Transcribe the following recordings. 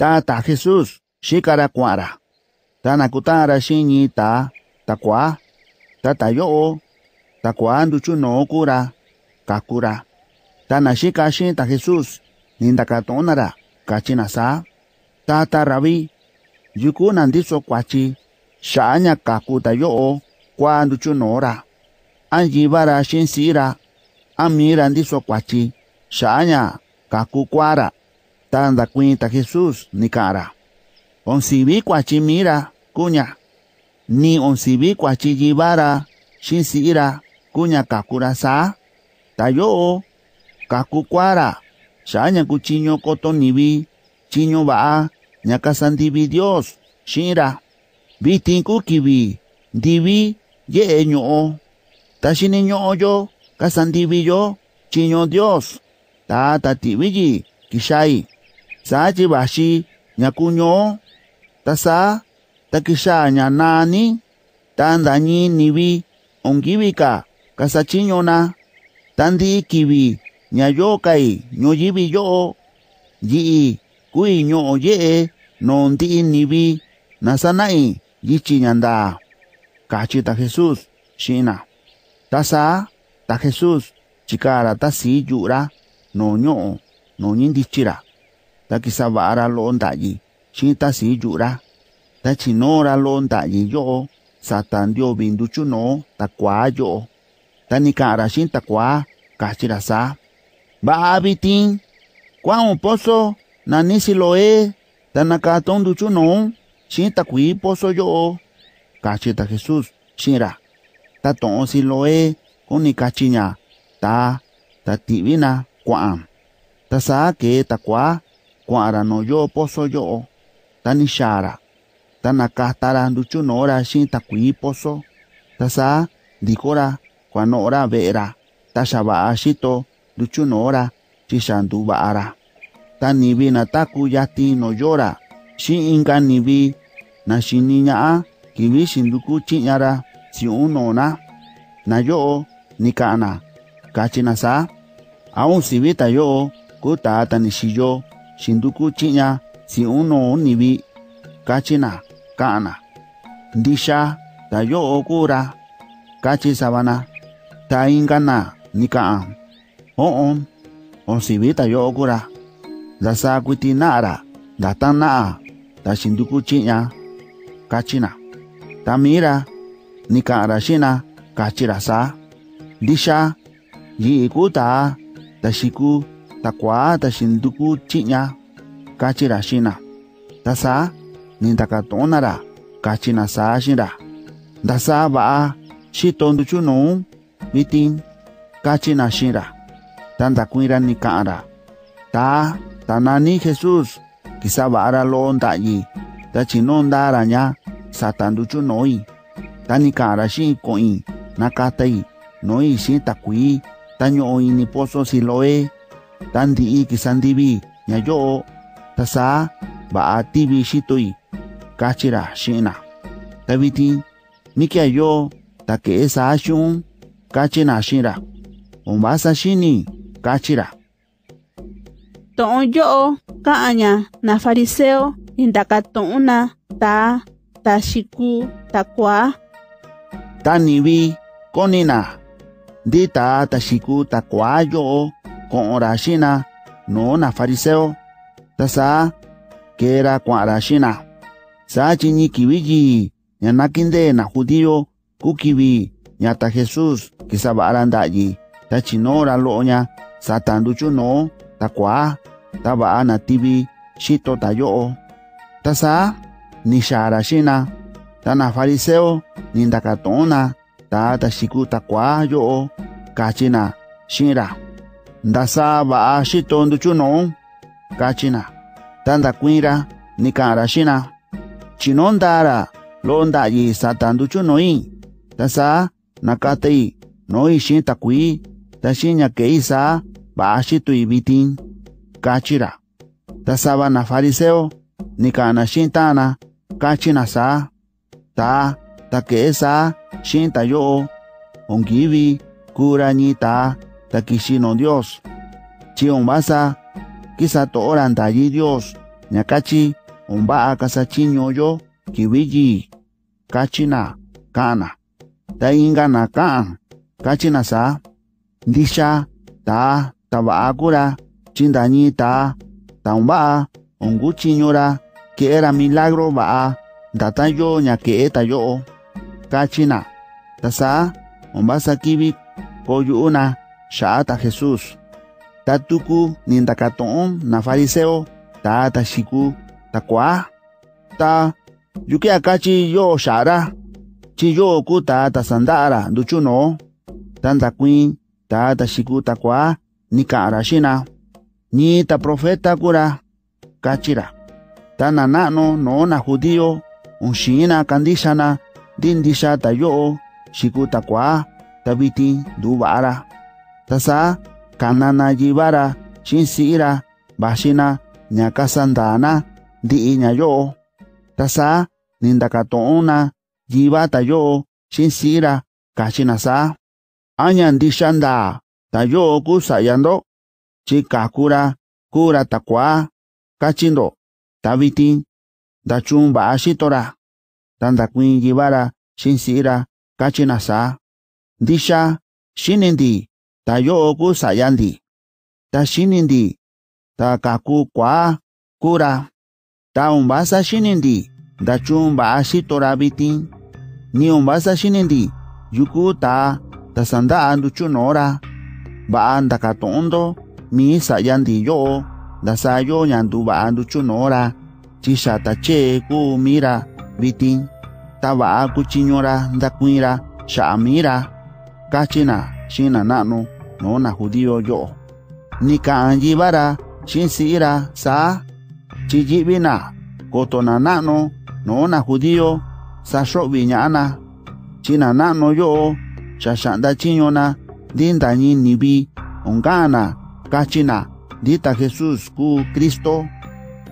Tata Jesús, xikarakuara. Tanakutara xini ta, takua, tata yoo, takua nduchu no kura, kakura. Tana xika xinta Jesús, nindakatonara, kachinasa. Tata rabi, yuku nandiso kwachi, xaña kakuta yoo, kwa nduchu nora. Anji bara xinsira, amira ndiso kwachi, xaña kakukwara. tanda cuenta Jesús ni cara. Onsibi cuachi mira, cuña. Ni onsibi cuachi llevara, shinsira, cuña kakurasa. Tayo, kakukwara. Shaña cuchiño cotonibi, chiño va, ñakasandibi Dios, shira. Bitinku kibi, dibi, ye ñoo. Tashini ñoo yo, kasandibi yo, chiño Dios. Tata tibiyi, kishai. sachi baxi ñakuño tasa takixa ñanani tandañi nivi onkiwika kasachiñona tandi kivi ñayo kai ñoyivi yo yi'i kui ño'o ye'e nivi nasana'i yichi ñanda kachi ta jesús Shina. tasa ta jesús chikara ta si yu'ra no ño'o no ñindichira ta kisava'ara lo'o nda'yi xi ta si yu'ra ta chinora lo'o nda'yi yo'o sata ndiovi nduchuno ta kuaa yo'o ta ni ka'an‑ra xi'in ta kuaa kachi‑ra saa va'a vitin kua'un pozo nani siloé ta nakaton nduchunon xi'in ta kui pozo yo'o kachi ta xi'in‑ra ta to'on siloé kuni kachi‑ña ta. Ta ti'vi‑na kua'an ta saa kee ta kuaa kua'an‑ra nuu yo'o pozo yo'o ta ni xaa‑ra ta nakata‑ra nduchunoo‑ra xi'in ta kui pozo ta saa ndiko‑ra kuano'o‑ra ve'e‑ra ta xava'a xito nduchunoo‑ra chi xa nduva'a‑ra ta nivi nataku yatin nuu yoo‑ra xi'in inka nivi naxini ña'a kivi xinduku nuu‑na na. Yo'o ni ka'an‑na kachi‑na saa aun sivi ta yo'o kuu taa ta ni xiyo xinduku chi'ña si'un nuu nivi kachi‑na ka'an‑na ndixa ta yo'o kuu‑ra kachi sava‑na ta inka‑na ni ka'an o'on o sivi ta yo'o kuu‑ra ndasa kuiti na'a‑ra ndatan na'a ta xinduku chi'ña kachi‑na ta mii‑ra ni ka'an‑ra xi'in‑na kachi‑ra saa ndixa yi'i taa ta xiku ta kuaa ta xinduku chi'ña kachi‑ra xi'in‑na ta saa ni ndakatu'un‑na‑ra kachi‑na saa xi'in‑ra ndasa va'a xito nduchunuu vitin kachi‑na xi'in‑ra ta ndakuin‑ra ni ka'an‑ra taa ta nani Jesús kisava'a‑ra lo'o nda'yi ta chinoo ndaa‑ra ña sata nduchunoi ta ni ka'an‑ra xi'in ko'in nakatai noi xi'in takuii ta ño'o ini pozo Siloé tandi'i kisandivi ña yo'o ta saa va'a tivi xitoi katyira xi'ina ta vitin nikia yo ta ke'e saa xu'un katyina xi'ira umbasa xini katyira to'on yo'o ka'anña na fariseo intaka to'una ta ta xiku ta kuaa tanivi konina nti ta ta xiku ta kuaa yo'o ko'onra no nuna fariseo. Ta saa keera kua'ra xina saa chiñi kivi yi ña nakindee na judío ku kivi ña ta jesus kisava'a-ra ndayi. Ta chinó-ra lo'o-ña sata ta kuaá ta va'a na tivi xito ta yo'o ta saa ni xaa-ra ta na fariseo ni ndakató-na ta ta xiku ta kuaá yo'o kachi-na xi'in-ra ndasa va xito nduchunun kachina. Tanda kuira ni ka'anra xina. Chino ndara lo ndayi sata nduchunu'i ta sa nakatei noi xin takui. Ta xiña kei sa va'a xitui vitin kachira. Ta sabana fariseo ni ka'ana xin kachina sa. Ta ta kee shinta yo ongivi kuranita ta. ta kixino Dios. Chi basa kisa to oran tayi Dios. Ñakachi umbaa kasachiño yo kiwilli kachina kana. Ta ingana kan kachina sa ta tabaakura chindañi ta ta umbaa ungu chiñora era milagro baa data yo ñake'eta yo'o kachina ta sa ombasa kivi koyu'una Shaata Jesus. Tatuku nindakatoon na fariseo. Ta shiku takwa ta yuke akachi yo shara chi yo ku tata sandara duchuno, tanda kuin ta shiku takwa nikara shina. Ni ta profeta kura kachira. Tana nano no na judío. Unshina kandishana dindisha ta yo shiku takwa tabiti dubara tasa kanana yivara chinsira baxina ñakasandana ndi'i ñayo'o tasa nindakato'ona yiva tayo'o chinsira kaxinasa aña ndixanda tayo'o ku sayando chikakura kura takua kachindo tavitin dachun va'a xitora tandakuin yivara chinsira kachinasa ndixa xinindi ta yoku sayandi ta xinindi ta kaku kua kura. Ta umbasa xinindi nda chumba xitora vitin. Ni umbasa xinindi yuku ta ta sanda andu chunora va'a ndakato'ondo mi sayandi yo'o ndasayo ñandu va'a nduchunora chixata che ku mira vitin. Ta va'a kuchiñora ndakuira xa'an mira. Kachina. shina nanu no na judío yo. Ni kanjibara shin sira sa chijibina kotonanano no na judío sa shobiñana china nano yo chashanda chiñona dinda ni nibi ongana kachina. Dita Jesús ku Cristo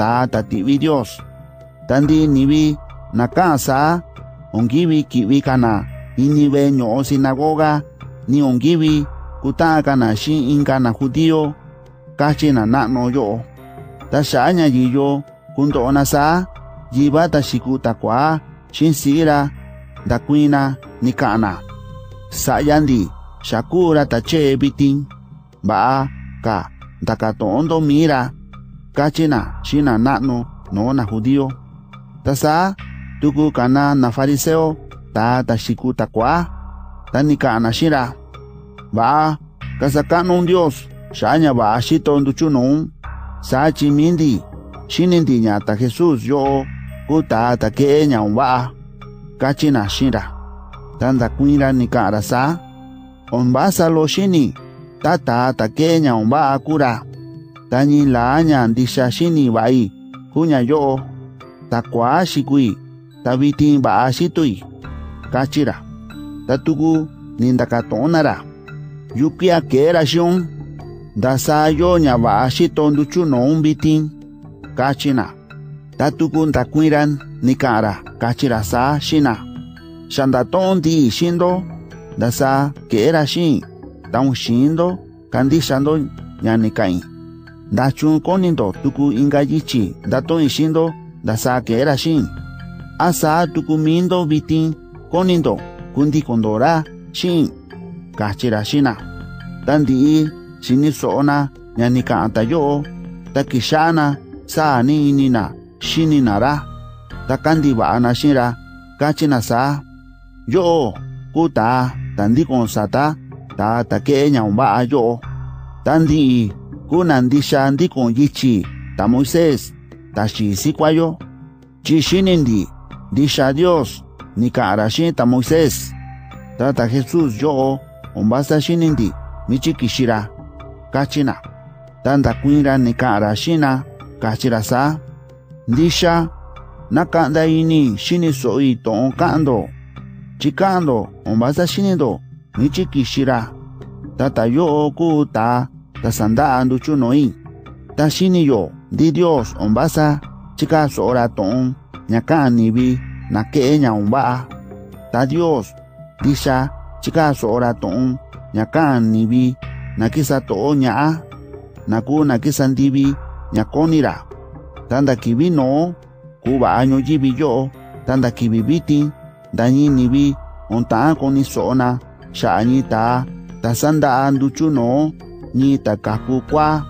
ta tativi Dios. Tandi nibi nakasa ongibi kibikana inibe ñoo sinagoga ni onkivi kutaka na shi inka na judío kachi na na'nu yo'o ta xa'a yiyo yiyo kundo'ona sa yiva ta xiku ta kuá xi'in si'ira ndakuina ni kana sa yandi xakura ta che'e vitin va'a ka ndakato'ondo mira. Kachina xi'in na na'nu no na judío ta sa tuku kana na fariseo, ta ta xiku ta kuá tanikana xira baa kasakanu dios xaña baa xitondu chunun saa chimindi xinindi ñata jesus yo'o ku taata ke'e un va'a kachina xira tandakuinra nika'ra saa shini. Tata ta taata ke'e ña'un va'a kura. Tañi la'aña ndixa xini va'i ku ña yo'o ta kua'a xikui ta vitin va'a xitui kachira tatugu nindakatonara yukia kera shion dasayo nyavashi xitonduchu noumbitin kachina. Tatuku ndakuiran nikara kachirasa xina shindo xindo ndasa kera xin taun xindo kandixando ñanika'i ndachun konindo tuku inka yichi ndato'i shindo ndasa kera xin asa tuku mindo bitin konindo. kundi kondora shin kachira shina. Tandi shini soona nyani ka antayo takishana saa ni inina shini nara takandi ba ana shinra kachina saa yo kuta tandi konsata ta take nyaumba ayo tandi kunandi shandi kon yichi ta Moisés ta shisi kwayo chishinindi disha Dios nika arashin tamoises ta ta jesus yo ombasa shinindi michi kishira kachina. Tanda kuinra nika arashina kachira sa. Ndisha nakanda ini shini soi to onkando chikando ombasa shinindo michi kishira. Tata yo ku ta ta sanda andu chunoi ta shini yo di dios ombasa chika sora ton nyaka nibi. na ke'e nya umba'a ta dios lixa chikaso ora to'on ña ka'an nivi na kisa to'o ña'a na kuu na kisa ndivi ña koni ra ta ndakivi noo kuu va'a ñuyivi yo'o ta ndakivi vitin nda ñi nivi un ta'an kuni so'o na xa'a ñi taa ta sanda'a nduchu noo ñi ta kaku kua'a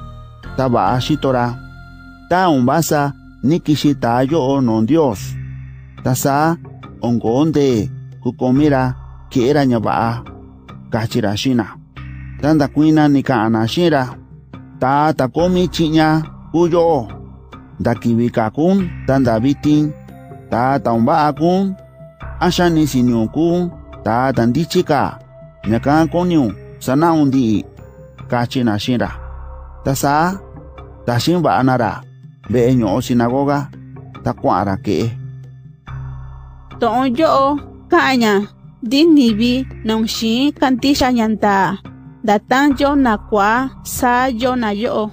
ta va'a xito ra ta umba sa ni kixi taa yo'o noo dios. Ta sa ongonde kukomira kiera ña va'a kachira xina tanda kuina ni ka'ana xira ta ta komi chi'ña kuyo nda kivi kakun tanda vitin ta ta umba'a kun axa ni siniu kun. Ta ta ndichika ñakan koniu sana'un ndi'i kachina xira ta sa ta xin va'a ra ve'e ño'o sinagoga ta kua'ara ke'e toonjo kanya dinibi nongshi kantisha nyanta. Datanjo na kwa sa sayo na yo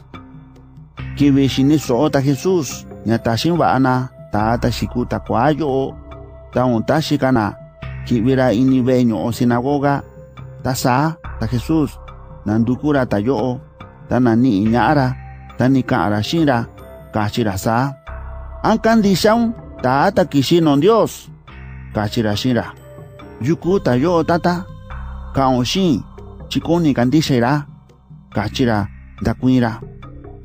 kiwi shini soota Jesus nyatashin waana taata shikuta kwa yo taunta shikana kiwira ini beño o sinagoga. Tasa ta Jesus nandukura ta yo tanani inyara tanika arashira kashira sa. Ang kandisyaw taata kisinon Dios. kachi ra shin ra yuku ta yo tata kao shin chikoni kandi she ra kachi ra da kuin ra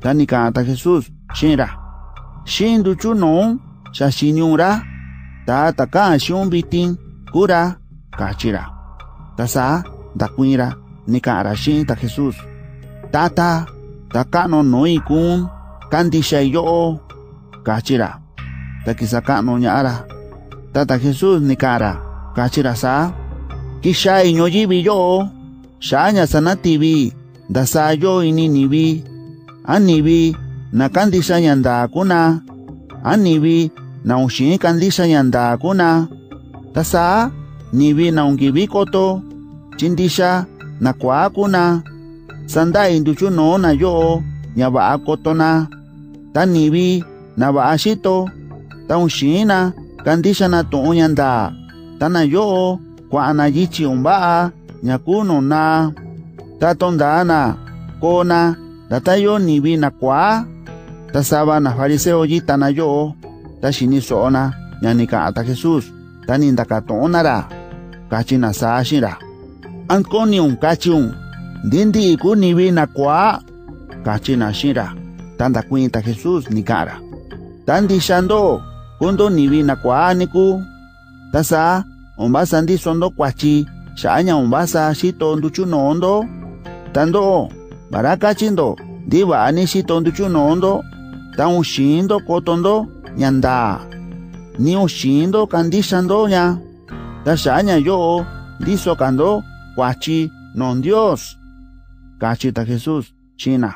tani ka ta jesus shin ra shin du chu no sha shin yun ra ta ta ka shun bitin kura kachi ra ta sa da kuin ra ni ka ra shin ta jesus tata ta ka no noi kun kandi she yo kachi ra ta kisaka no nya ara tata Jesus ni kara kachirasa kisha inyo jibi yo. Shanya sanatibi dasa yo ini nibi. Anibi nakandisa yanda kuna. Anibi na ushin kandisa yanda kuna. Tasa nibi na ungibi koto. Chindisha na kwa kuna. Sanda induchu no na yo nyaba akotona tanibi na. Baashito taunshina kandisha na tuunyanda tana yoo kwa anayichi umbaa nyakuno na. Tatondana kona datayo nibi na kwa. Tasaba na fariseo yi tana yoo tashini soona nyanika ata jesus. Tanindaka tuunara kachi na saashira ankoniun kachiun ndindi iku nibi na kwa. Kachi na shira tanda kuinta jesus nikara tandishando kundo nivina kwaaniku tasa ombasa ndi sondo kwachi. Xaña ombasa xitondu chunondo tando'o varakachindo ndi va'ani xitondu chunondo ta'un xindo kotondo ñanda ni'un xindo kandixandoña ta xaña yo'o ndi sokando kuachi non dios. Kachi ta jesús china.